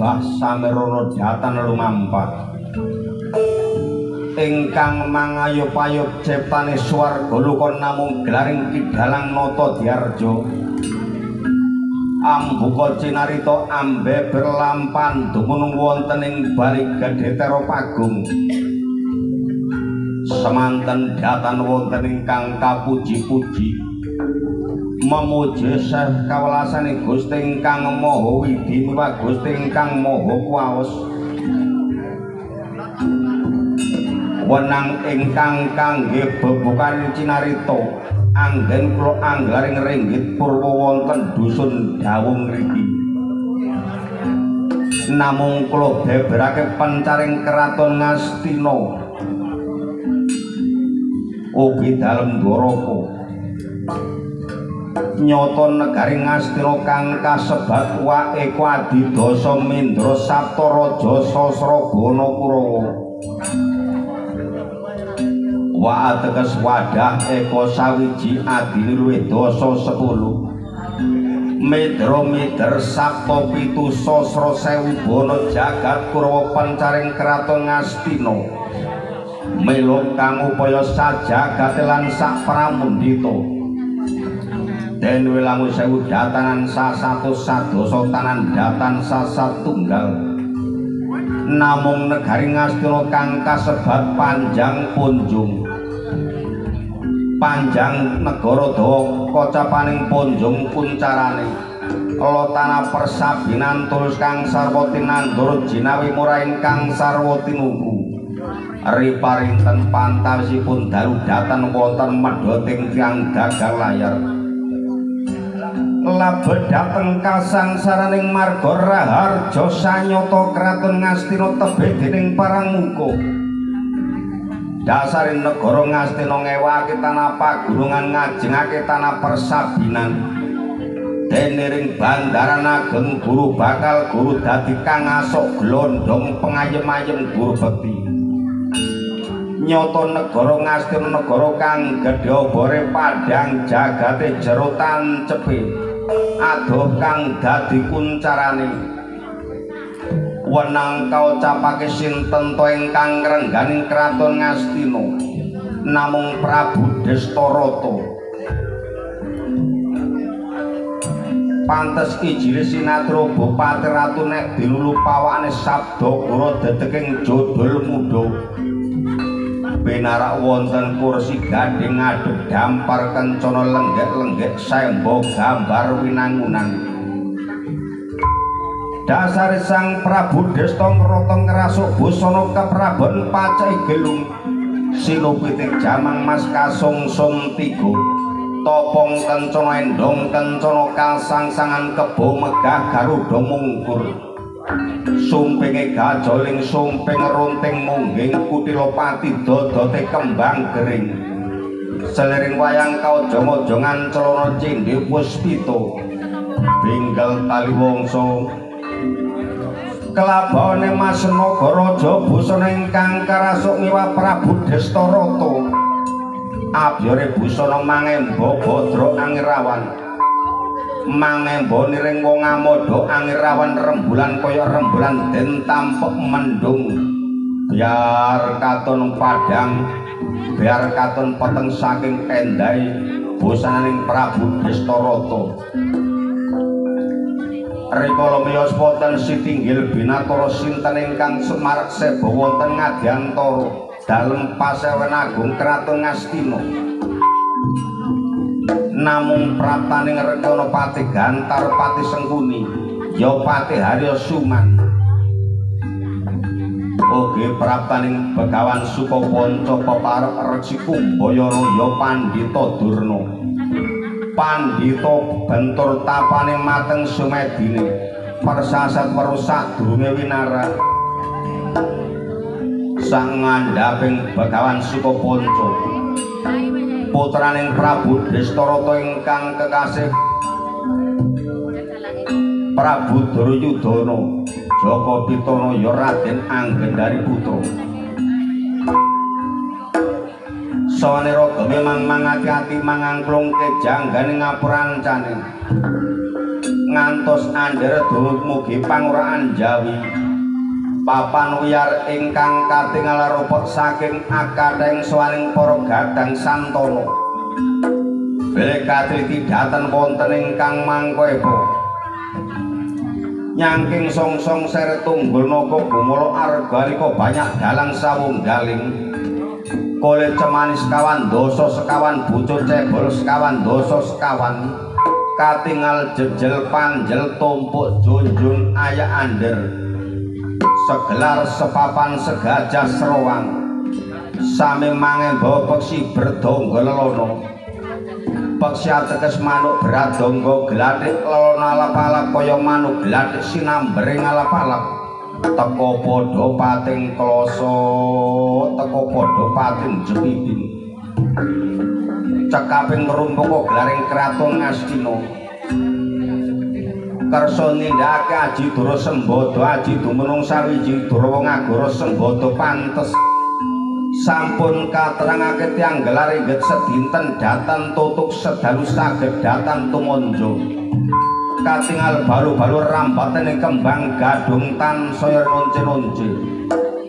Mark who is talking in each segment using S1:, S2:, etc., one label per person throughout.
S1: datano bah samerono datan lumampah. Ingkang mangayup-ayup ciptane swarga luka namung glaring kidalang nata diarjo. Ambuka cinarita ambe berlampan dumunung wonten ing balik gedhetera pagung semanten datan wonten ingkang kapuji-puji memuji sah kawelasane Gusti ingkang Maha Widi miwah Gusti ingkang Maha Kuwaos. Wenang ingkang kangge bebukan cinarita anggen kula angglaring ringgit purwa wonten dusun dawung mriki namung kula beberake pancaring keraton Ngastina ugi dalem dwaraka nyoto negari Ngastina kang kasebat wae kwadidasa Mindra Saptaraja Sasrabana Kurawa wa ateges wadah eko sawiji adini luwih dasa 10 Medro mider sapto pitu sosro sewu bono jagat kurwa pancaring keraton ngastina melo kang upaya sajagat lan sak pramundita den wilangu sewu datanan sa satu sadosa tanan datan sa satunggal namung negari ngastina kang kasebat panjang punjung. Panjang negara dawa kacapaning ponjong puncarane ala tanah persabinan tulus kang sarwati nandur jinawi murah ingkang sarwati nuku. Riparinten pantasipun dalu datan wonten medhoting tiang dagang layar labet dateng kasangsaraning marga raharja sanyata kraton ngastina tebih dening parang muka dasarin negara ngastina ngewake tanah pagunungan ngajengake tanah persabinan. Deniring bandaran ageng guru bakal guru dadi kang asok glondong pengayem-ayem guru bekti. Nyoto negara ngastina negara kang gedhe obore padang jagate jerotan cepit adoh kang dadi kuncarane. Wenang kaucapake sinten to ingkang ngrengganing kraton Ngastina namung Prabu Destarata. Pantes ijile sinatra Bupati Ratu nek dilulu pawakane sabda kura dedeking jodol muda benarak wonten kursi gading ngadeg dampar kencana lenggek-lenggek sembo gambar winangunan. Dasar sang Prabu Desta ngrata ngrasuk busana keprabon pacai gelung. Sinupitik jamang mas kasungsung tiga. Topong kencana endong kencana kasangsangan kebo megah garuda mungkur sumpinge gajoling sumping runting mungging kutilopati dodote kembang gering. Seliring wayang kau jongo-jongan celana cindi puspito bingkel tali wongso. Kelabane Mas Nagaraja busana ingkang karasuk miwah Prabu Destarata abyare busana mangemba Badra Angirawan mangemba niring wong amoda Angirawan rembulan kaya rembulan den tampek mendung. Biar katon padang biar katon peteng saking endai busananing Prabu Destarata. Rikala miyos wonten sitinggil binatara sinten ingkang semarak seba wonten ngadyantara dalem pasewen agung kraton Ngastina namung praptaning rencana pati gantar pati sengkuni. Ya pati harya suman. Oke praptaning begawan suka panca peparek reci kumbayana ya pandhita durna. Pandhita bentur tapane mateng sumedine. Persasat merusak durunge winara. Sang ngandhaping begawan sukapanca putraning Prabu Destarata ingkang kekasih Prabu Duryudana Jaka Pitana ya Raden Anggendari putra. Sawane raga memang mangati-ati mangangklung kejanggane ngapurancane. Ngantos andher mugi panguraan Jawi papan wiyar ingkang katingal rupa saking akadeng swaning para gadang santono. Bilih katliti daten wonten ingkang mangkoepo nyangking song-song sere tunggul naga gumula argalika banyak dalang sawunggaling. Kole cemanis kawan dosa sekawan bucu cebol sekawan dosa sekawan katingal jejel panjel tumpuk junjun ayah ander segelar sepapan segajah serowang sami mangen bawa peksi berdonggo lelono. Peksi ateges manuk beradonggo geladik lelono alap-alap kaya manuk geladik sinambering alap-alap. Teko padha pating kloso teko padha pating jepipin cekaping rumpuk glaring kraton ngastina kersa nindakake aji dura sembodo aji dumunung sawiji dura wong agara sembodo pantes. Sampun katerangake tiyang gelar inggit sedinten datan tutuk sedalu saged datan tumonjo katingal balu-balu rambatan yang kembang gadung tan soyor nonce-nonce.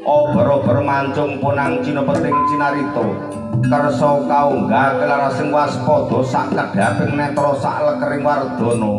S1: Obar-obar mancung punang cina peting cina rito kerso kau gak kelarasing waspodo sak kedaping netro sak lekering wardono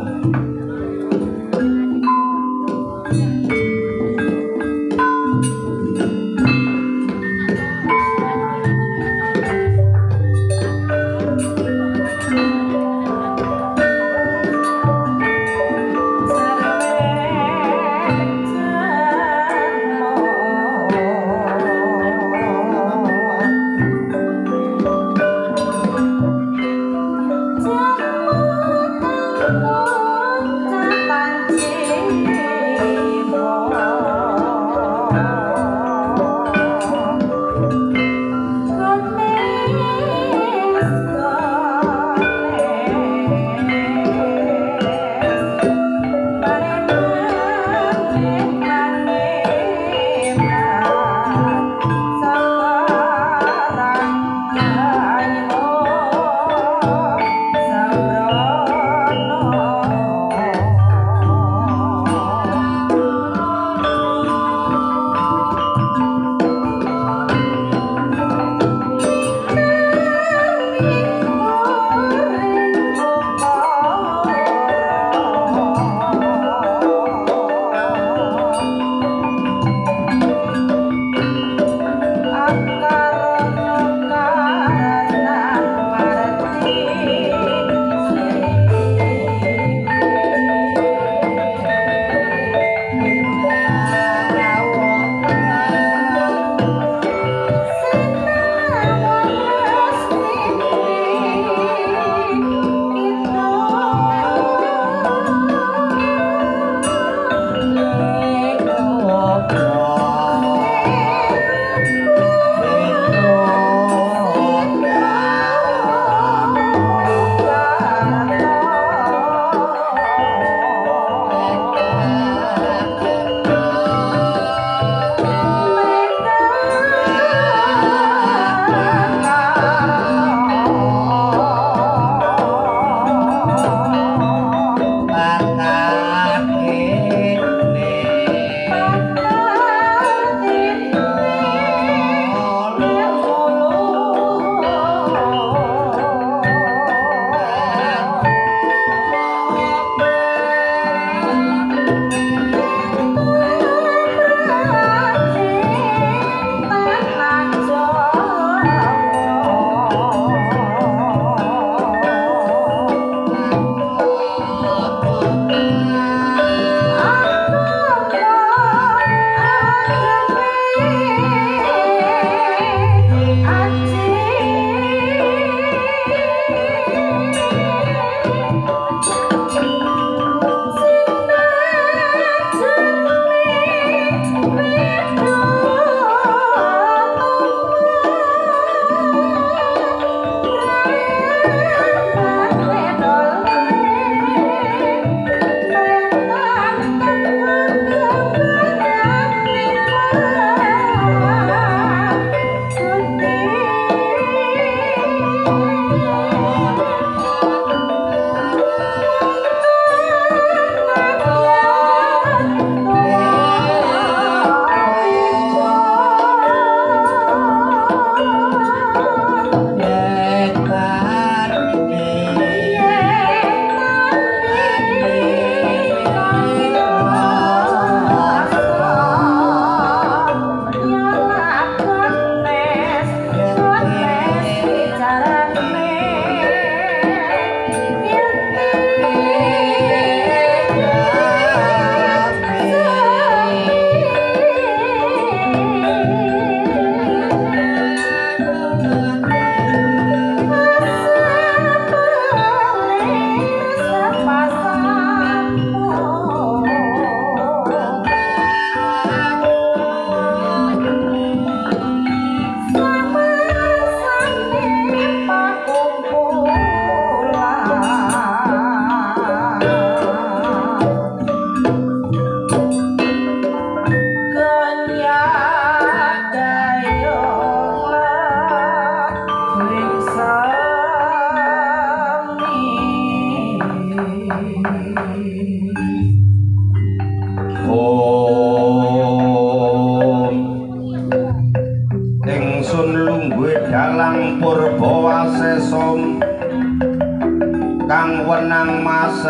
S1: kang wenang masesum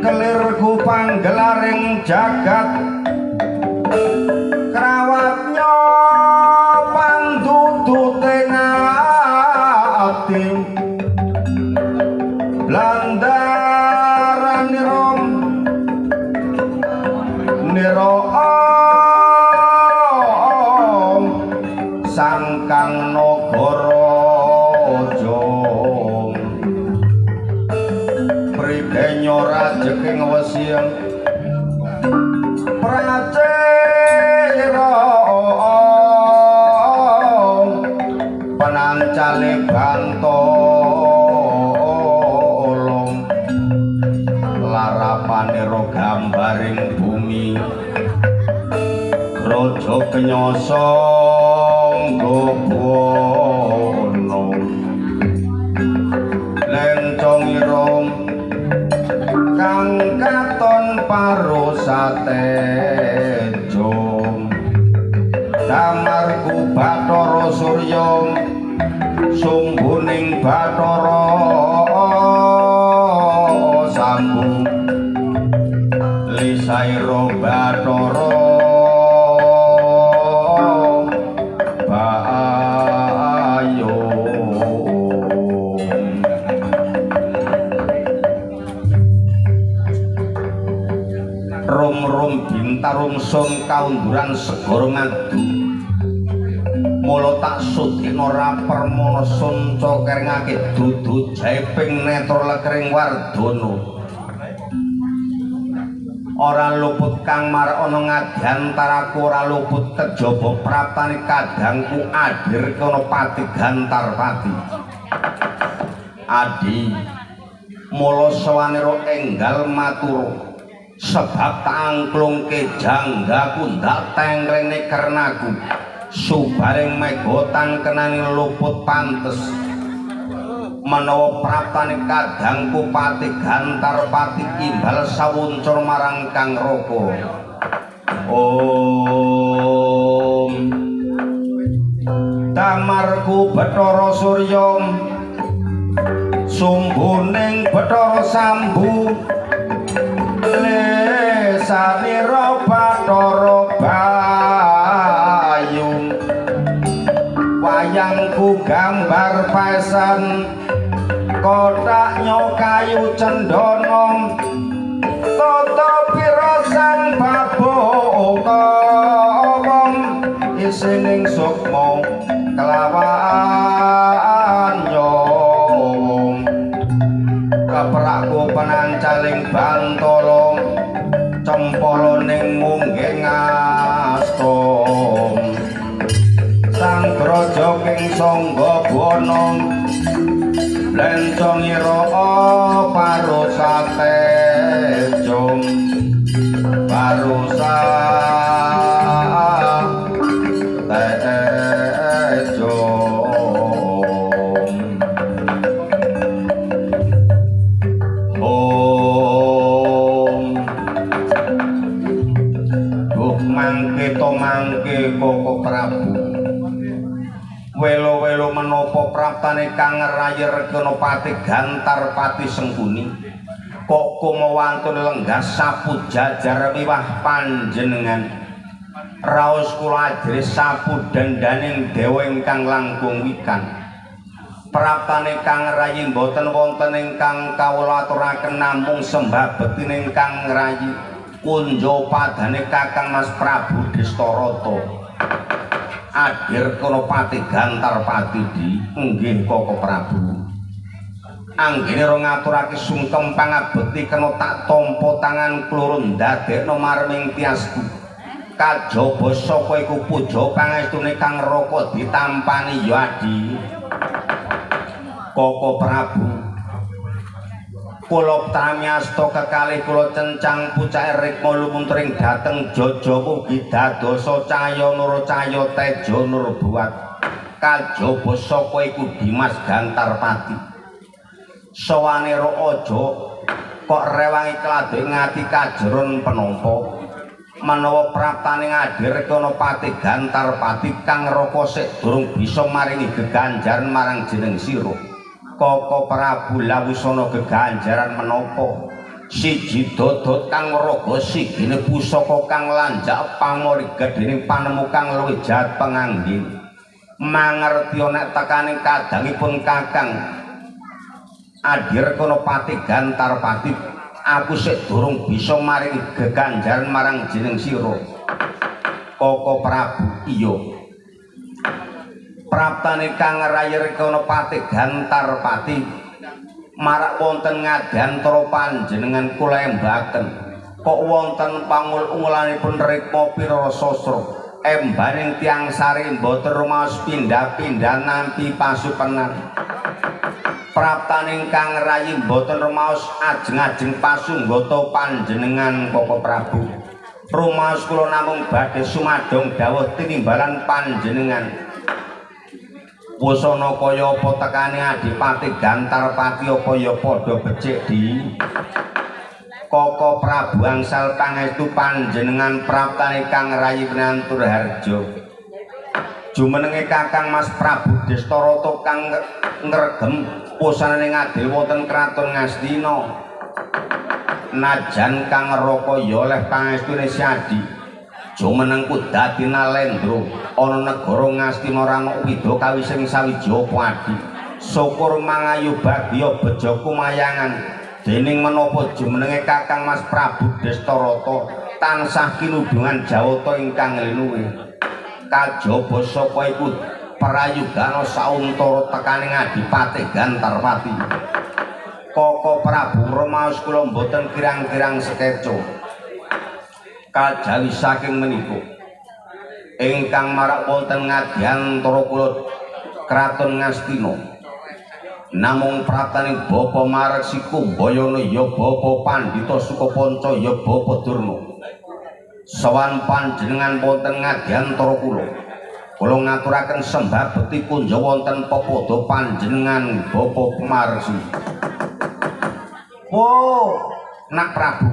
S1: kelir kupang gelaring jagat penancale bantolong larapane ro gambaring bumi. Raja kenyosong gobono lencong irom kang katon parosate jom damarku bathara surya sungguning bathara sambung. Lisaira bathara bayo rum-rum bintarum sun kaunduran segara ngadu mula tak sutina ora permana sun cokeringake dudu jaiping netra lekring wardana ora luput kang marana ngadiantaraku ora luput kejaba praptane kadangku adir kono pati gantarpati adi mula sawanira enggal matur sebab tangklungke janggaku ndak tengrene kernaku subaring megotan kenani luput pantes. Menawa praptane kadangku pati gantar pati imbal sawuncur marang kang roko om. Damarku bathara surya. Sumbuning bathara sambu. Lesanira bathara bayu wayangku gambar pesan kotaknya kayu cendana toto pirasan babokong isining sukma kelawan nyong keprakku penancaling bantolong cempolo ning mungging astom sang brojo king sangga bonong lencong ira parusate jom. Parusa praptane kang ngerayer kena pati gantar pati sengkuni kok kumawantun lenggah sapu jajar miwah panjenengan. Raos kula ajri sapu dandaning dewa ingkang langkung wikan. Praptane kang ngerayi mboten wonten ingkang kawula aturaken namung sembah betine ingkang ngerayi kunjo padane kakang Mas Prabu Destarata adir kono pati gantar pati di nggih koko prabu. Anggene ro ngaturake sungkem pangabekti kena tak tampa tangan klurun ndadekno marming tiasku kajaba saka iku puja pangestune kang raka ditampani ya adi. Koko prabu kula tamiasta kekalih kula cencang pucake rikma lumuntring dhateng jaja mugi dadosa cahya nur cahya teja nur buat kajaba saka iku Dimas Gantarpati. Sawane ro aja kok rewangi kladhe ngati kajeron penampa. Menawa praptane ngadir kono pati gantar pati kang roko sik durung bisa maringi geganjaran marang jeneng sira koko prabu lawusana geganjaran menapa? Siji dodot kang raga sigine pusaka kang lanjak pamori gedhening panemu kang luwih jahat pengangge. Mangerti nek tekaning kadangipun kakang. Adir kono pati pati aku sik durung bisa maring geganjaran marang jeneng sira. Koko Prabu iya Praptane kang rayer kono pati gantar pati marak wonten ngadantara panjenengan kula embaken kok wonten pangul-ungulanipun rikma pira sastra embaning tiang sari mboten rumaos pindah-pindah nampi pasukenan praptaning kang rayi mboten rumaos ajeng-ajeng pasunggata panjenengan Koko Prabu. Rumaos kula namung badhe sumadong dawuh tinimbalan panjenengan. Wusana kaya apa tekane Adipati Gantarpati apa ya padha becik di Koko Prabu angsal pangestu panjenengan praptane kang rayi Winantur Harjo. Jumenenge Kakang Mas Prabu Destarata kang ngregem pusane ngadil wonten kraton Ngastina. Najan kang raka ya oleh pangestune Syadi. Jumenengku dadi nalendra ana negara Ngastina Rama Wida kawising sawiji padi. Syukur mangayu bagya beja kumayangan dening menapa jumenenge Kakang Mas Prabu Destarata tansah kinudungan jawata ingkang linuwe. Kajaba sapa iku prayugana sauntara tekaning Adipati Gantarpati. Koko Prabu Romaus kula mboten kirang-kirang sekeco. Kajawi saking menika ingkang marak wonten ngadyantara kula Kraton Ngastina. Namung prataning Bapa Mareksi Kumbayana ya Bapa Pandhita Sukapanca ya Bapa Durna. Sawan panjenengan wonten ngadyantara kula. kula ngaturaken sembah bekti kunja wonten pepodo panjenengan Bapa Pemarsi. Oh, nak Prabu.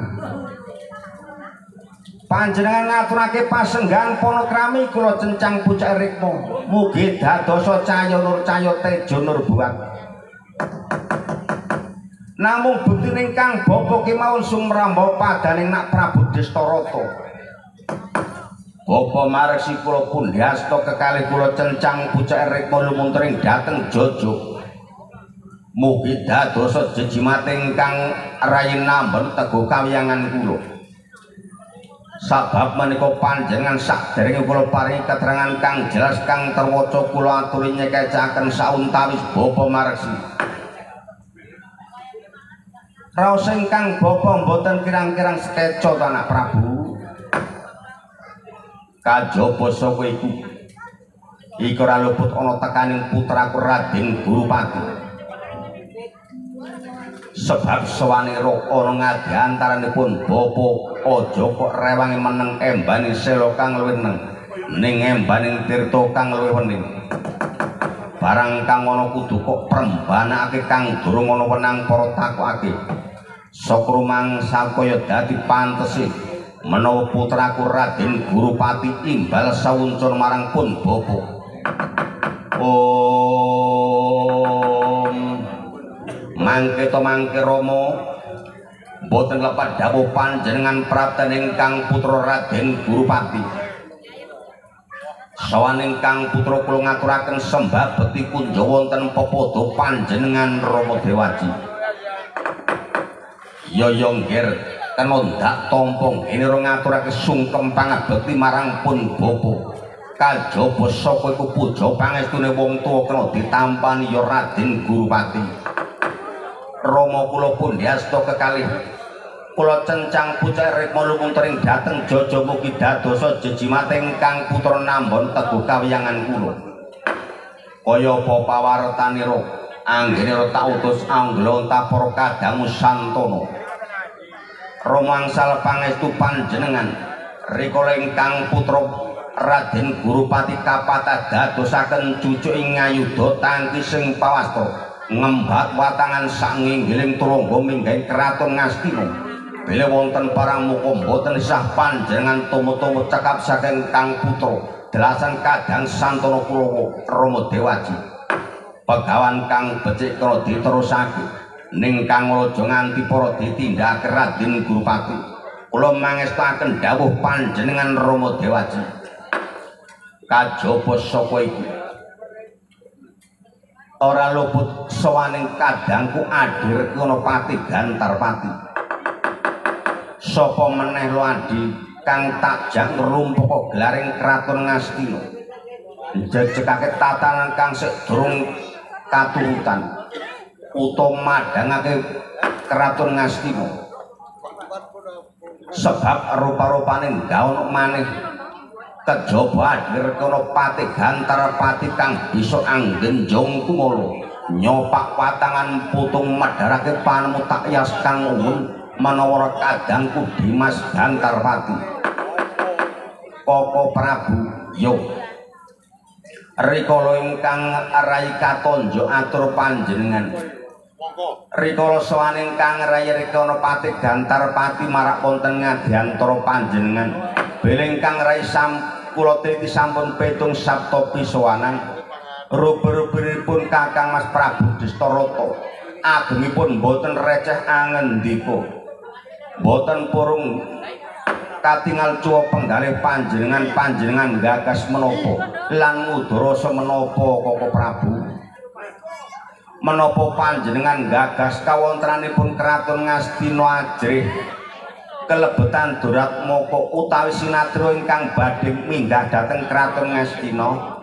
S1: Panjenengan ngaturake pasenggan panakrami kula cencang pucak rikma. Mugi dadosa cahya nur cahya tejo nur buat. Namung bukti kang bapa kemawon sumramba padaning nak Prabu Destarata. Bapa marsi kula pundhasta kekalih kula cencang pucak rikma lumuntring dhateng Jojo. Mugi dadosa jejimate ingkang rayi nambon tego kawiyangan kula. Sabab menika panjenengan sakderenge kula paringi keterangan kang jelas kang terwaca kula aturi nyekecaken sauntawis Bapa marsi. Raos ingkang bapa mboten kirang-kirang sekeca anak Prabu. kajaba saka iku iku ora luput ana tekaning putraku Raden Gurupati sebab sawane ro ana ngadi antaranipun bapa aja kok rewangi meneng embane sela kang luwih neng ning embaning tirta kang luwih wening. Barang kang ana kudu kok prembanake kang durung ana wenang para takokake. Sakrumang sakaya dadi pantese menawa putraku Raden Gurupati imbal sawuncur marang pun bopo Om. Mangke to mangke Rama boten lepat dawuh panjenengan prapten ingkang putra Raden Gurupati Sawan ingkang putra kula ngaturaken sembah bekti kunja wonten pepodo panjenengan Rama Dewaji Yoyongger kenondak tompong. Ini ro ngaturake sungkem pangabekti marang pun bopo kajaba saka iku puja pangestune wong tuwa kena ditampani ya Raden Gurupati Rama kula pundhasta kekalih. Kula cencang pucak rikma lumungtering dhateng jaja mugi dadosa jejimating kang putra nambon teguh kawiyangan kula. Kaya apa pawartanira anggene tak utus anglonta para kadang santana romangsal pangestu panjenengan rikala ingkang putra Raden Gurupati kapata dadosaken cucuk ing ngayuda tangki sing pawastra ngembat watangan sanginggiling turangga minggaing kraton Ngastina Bila wonten parang muka mboten sah panjenengan cekap saking Kang Putra. Delasan kadang Santono Kulowo Romo Dewaji pegawan Kang becik karo diterusake ning Kang Raja nganti para ditindak Raden Gurupati. Kula mangestaken dawuh panjenengan Romo Dewaji kajaba saka iku ora luput sawaning kadangku adir kono pati gantar pati. Sapa meneh lo adi kang takjak ngrumpuk glaring kraton Ngastina jejegake tatanan kang sik durung katurutan utawa madhangake kraton Ngastina sebab rupa-rupane gaun maneh kejaba adir kono pati gantar pati kang bisa anggenjong tumolo nyopak watangan putung madharake panemu tak yas kang umum menawa kadangku Dimas Gantarpati Koko Prabu yo. Rikala ingkang rai katonjo atur panjenengan. Rikala sawane ingkang rai rikala pati Gantarpati marak wonten ngadhantara panjenengan beling kang rai sam kula titi sampun petung sabta pisowanan. Ruber-ruberipun Kakang Mas Prabu Distarata. Agengipun boten receh angendika. Boten purung katingal cuwa penggalih panjenengan panjenengan gagas menopo lan mudroso menopo koko prabu? Menopo panjenengan gagas? Kawontranipun keraton ngastino ajrih kelebetan durat moko utawi sinatro ingkang badhe minggah dateng keraton ngastino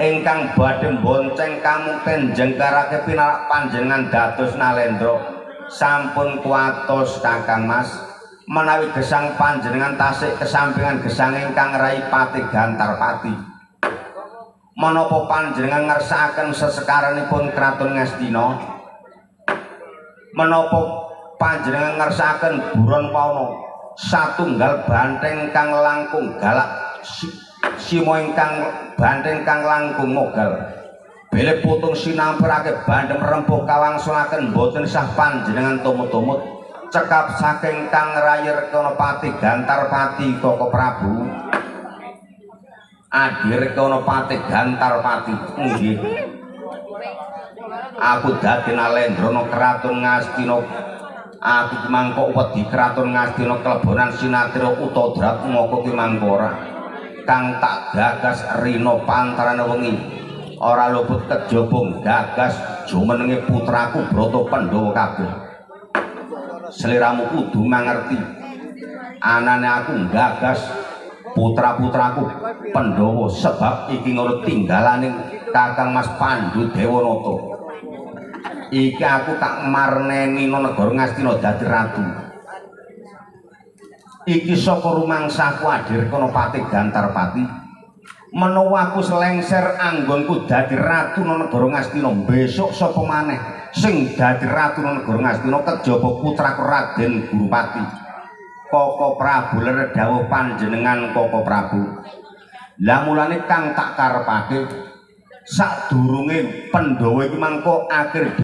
S1: ingkang badhe bonceng kamu tenjengkarake pinarak panjenengan dados nalendro sampun kuatos kakang mas. Menawi gesang panjenengan tasik kesampingan gesang ingkang rai pati gantar pati. Menopo panjenengan ngersakan sesekaranipun keraton ngastina? Menopo panjenengan ngersakan buron pauno satunggal banteng kang langkung galak simo ingkang banteng kang langkung mogal. Bile putung sinampurake bandem rempuh kawangsulaken boten sah panjenengan tumut-tumut cekap saking kang rayer kono pati gantar pati koko prabu. Adir kono pati gantar pati aku dadi nalendrono keraton ngastino aku mangko wedi keraton ngastino kelebonan sinatiro utodrat moko kimangkora kang tak gagas rino pantarane wengi. Ora luput kejobong gagas jumenenge putraku Broto Pandhawa kabeh. Seliramu kudu mangerti. Anane aku gagas putra-putraku Pandhawa sebab iki ngono tinggalane Kakang Mas Pandhu Dewanata iki aku tak marneni nang negara Ngastina dadi ratu. Iki saka rumangsaku adir kono pati Gantarpati menawa aku selengser anggonku dadi ratu nang negara Ngastina besok sapa maneh sing dadi ratu nang negara Ngastina kejaba putra Raden Gurupati? Koko Prabu ler dawuh panjenengan Koko Prabu. Lah mulane kang tak karepake sadurunge Pandhawa iki mangko akhir